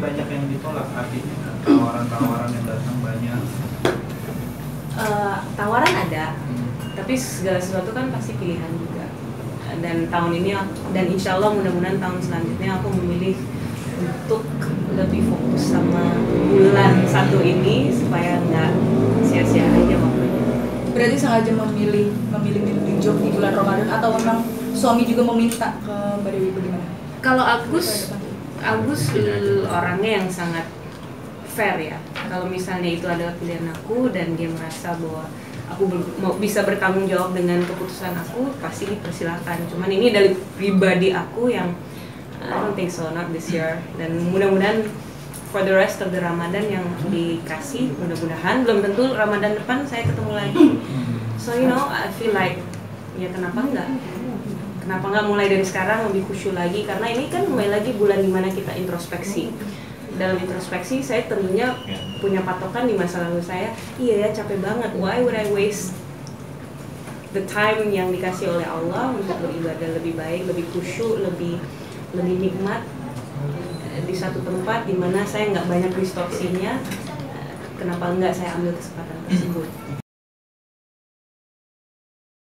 banyak yang ditolak artinya tawaran-tawaran yang datang banyak Eh, tawaran ada, Hmm. tapi segala sesuatu kan pasti pilihan juga. Dan tahun ini dan insya Allah mudah-mudahan tahun selanjutnya aku memilih untuk lebih fokus sama bulan satu ini supaya nggak sia-sia aja waktunya. Berarti sengaja memilih memilih milih job di bulan Ramadan atau memang suami juga meminta ke Mbak Dewi bagaimana? Kalau Agus, Agus orangnya yang sangat fair ya. Kalau misalnya itu adalah pilihan aku dan dia merasa bahwa aku ber- mau bisa bertanggung jawab dengan keputusan aku, pasti dipersilakan. Cuman ini dari pribadi aku yang I don't think so, not this year. Dan mudah-mudahan for the rest of the Ramadan yang dikasih, mudah-mudahan belum tentu Ramadan depan saya ketemu lagi. So you know, I feel like ya kenapa enggak? Kenapa nggak mulai dari sekarang lebih khusyuk lagi? Karena ini kan mulai lagi bulan di mana kita introspeksi. Dalam introspeksi saya tentunya punya patokan di masa lalu saya. Iya ya capek banget. Why would I waste the time yang dikasih oleh Allah untuk beribadah lebih baik, lebih khusyuk, lebih lebih nikmat di satu tempat di mana saya nggak banyak distorsinya. Kenapa enggak saya ambil kesempatan tersebut?